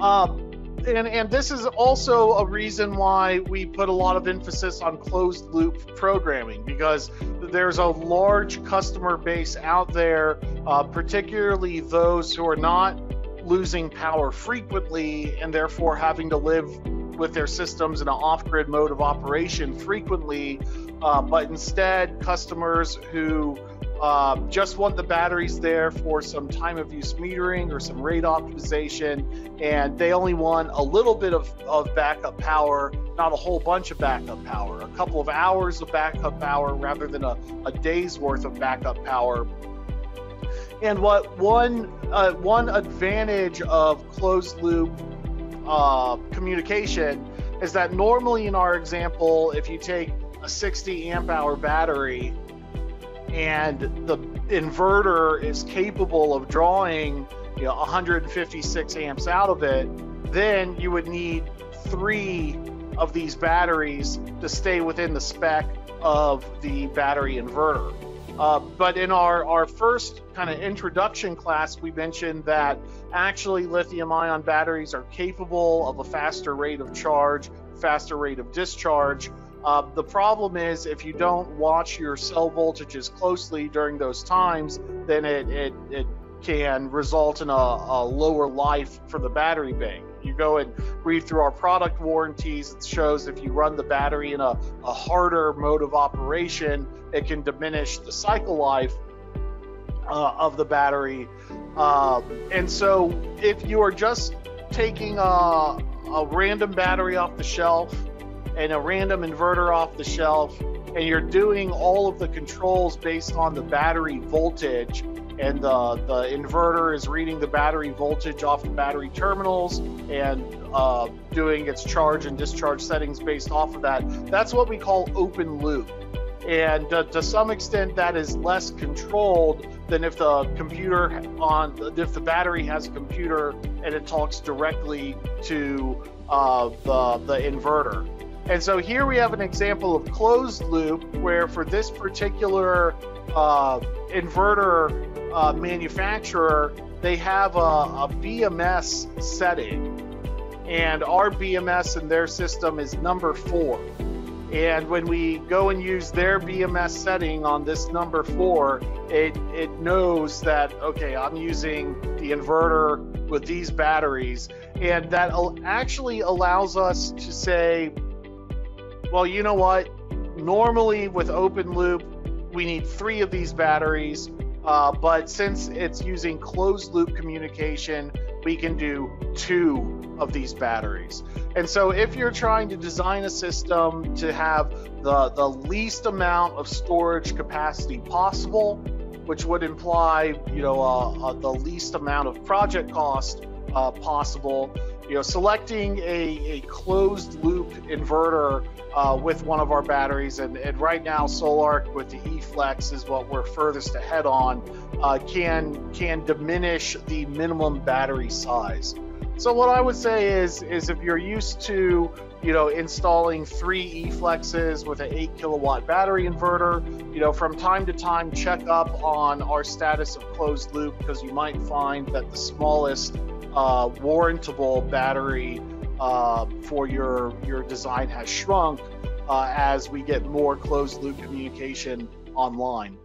Um, and, and this is also a reason why we put a lot of emphasis on closed loop programming because there's a large customer base out there, uh, particularly those who are not losing power frequently and therefore having to live with their systems in an off grid mode of operation frequently, uh, but instead, customers who uh, just want the batteries there for some time of use metering or some rate optimization, and they only want a little bit of, of backup power, not a whole bunch of backup power, a couple of hours of backup power rather than a, a day's worth of backup power. And what one uh, one advantage of closed loop uh, communication is that normally in our example, if you take a 60 amp hour battery and the inverter is capable of drawing you know 156 amps out of it, then you would need three of these batteries to stay within the spec of the battery inverter. Uh, but in our, our first kind of introduction class, we mentioned that actually lithium ion batteries are capable of a faster rate of charge, faster rate of discharge. Uh, the problem is if you don't watch your cell voltages closely during those times, then it, it, it can result in a, a, lower life for the battery bank. You go and read through our product warranties, it shows if you run the battery in a, a harder mode of operation, it can diminish the cycle life uh, of the battery. Um, and so if you are just taking a, a random battery off the shelf and a random inverter off the shelf, and you're doing all of the controls based on the battery voltage, and the, the inverter is reading the battery voltage off the battery terminals and uh, doing its charge and discharge settings based off of that. That's what we call open loop. And uh, to some extent, that is less controlled than if the computer on if the battery has a computer and it talks directly to uh, the the inverter. And so here we have an example of closed loop where for this particular uh, inverter uh, manufacturer, they have a, a BMS setting. And our BMS in their system is number four. And when we go and use their BMS setting on this number four, it, it knows that, okay, I'm using the inverter with these batteries. And that actually allows us to say, well, you know what? Normally with open loop, we need three of these batteries. Uh, but since it's using closed loop communication, we can do two of these batteries. And so if you're trying to design a system to have the, the least amount of storage capacity possible, which would imply, you know, uh, uh, the least amount of project cost uh, possible, you know, selecting a, a closed loop inverter uh, with one of our batteries, and, and right now Sol-Ark with the eFlex is what we're furthest ahead on, uh, can can diminish the minimum battery size. So what I would say is is if you're used to you know installing three eFlexes with an eight kilowatt battery inverter, you know from time to time check up on our status of closed loop because you might find that the smallest uh, warrantable battery uh, for your your design has shrunk uh, as we get more closed loop communication online.